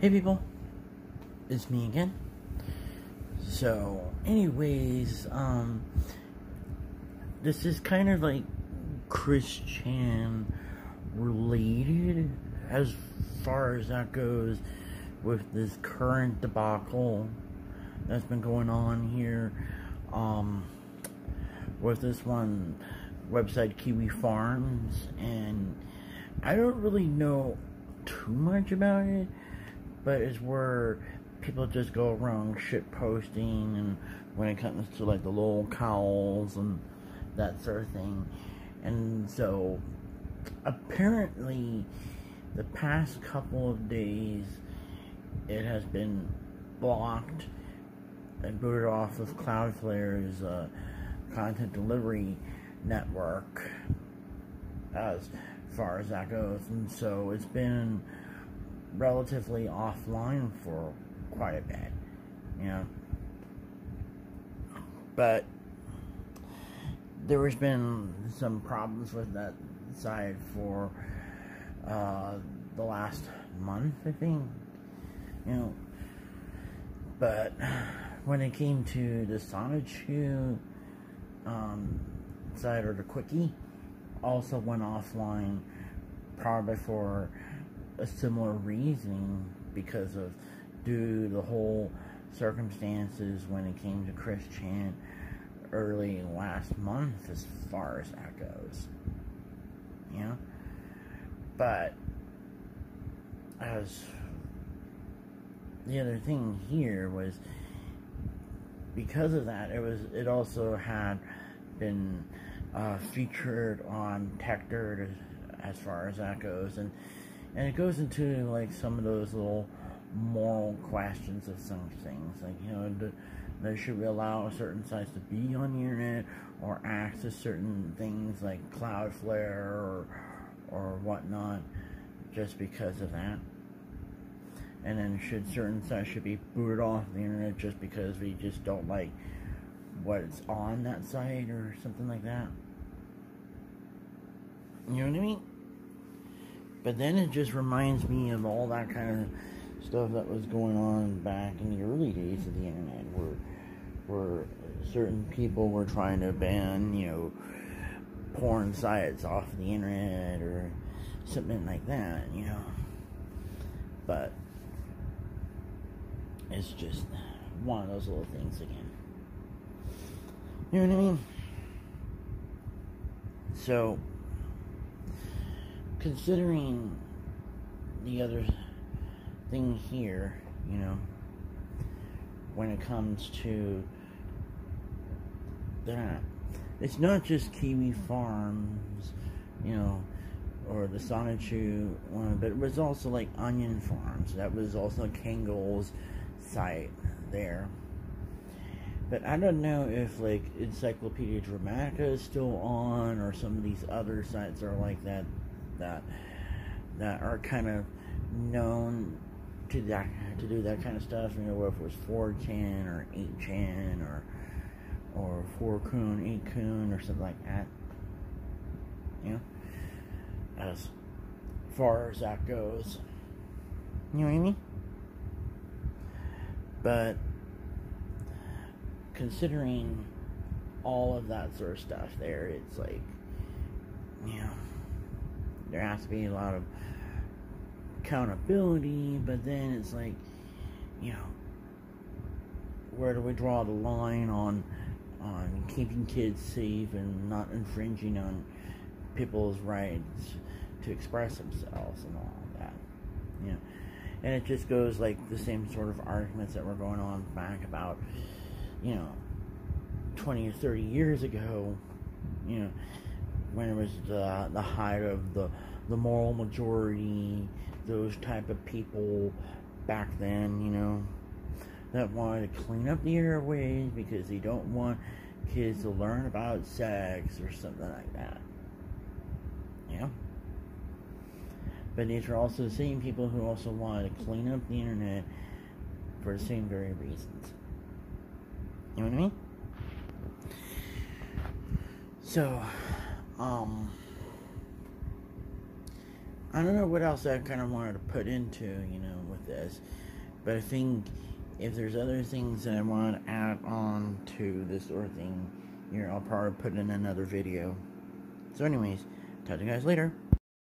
Hey people, it's me again. So, anyways, um, this is kind of like Chris Chan related as far as that goes with this current debacle that's been going on here. Um, with this one website, Kiwi Farms, and I don't really know too much about it but it's where people just go around shit posting and when it comes to like the lolcows and that sort of thing. And so apparently the past couple of days it has been blocked and booted off of Cloudflare's uh, content delivery network as far as that goes. And so it's been relatively offline for quite a bit, you know. But there has been some problems with that side for uh, the last month, I think, you know. But when it came to the Sonichu um, side or the CWCki, also went offline probably for a similar reasoning because of due the whole circumstances when it came to Chris Chan early last month as far as that goes. You know? But as the other thing here was because of that it was it also had been uh, featured on Techdirt as, as far as that goes and and it goes into like some of those little moral questions of some things like you know do, should we allow a certain sites to be on the internet or access certain things like cloudflare or or whatnot just because of that? And then should certain sites should be booted off the internet just because we just don't like what's on that site or something like that? You know what i mean but then it just reminds me of all that kind of stuff that was going on back in the early days of the internet, where where certain people were trying to ban, you know, porn sites off the internet or something like that, you know. But it's just one of those little things again. You know what I mean? So considering the other thing here, you know, when it comes to that, it's not just Kiwi Farms, you know, or the Sonichu one, but it was also like Onion Farms. That was also Kangol's site there. But I don't know if like Encyclopedia Dramatica is still on, or some of these other sites are like that that that are kind of known to that to do that kind of stuff. You know, if it was 4chan or 8chan or or 4kun, 8kun or something like that. You know, as far as that goes. You know what I mean? But considering all of that sort of stuff there, it's like, you know there has to be a lot of accountability, but then it's like, you know, where do we draw the line on on keeping kids safe and not infringing on people's rights to express themselves and all that, you know. And it just goes like the same sort of arguments that were going on back about, you know, 20 or 30 years ago, you know, when it was the the height of the the moral majority, those type of people back then, you know, that wanted to clean up the airways because they don't want kids to learn about sex or something like that. Yeah. But these are also the same people who also wanted to clean up the internet for the same very reasons. You know what I mean? So, um, I don't know what else I kind of wanted to put into, you know, with this. But I think if there's other things that I want to add on to this sort of thing, you know, I'll probably put in another video. So anyways, talk to you guys later.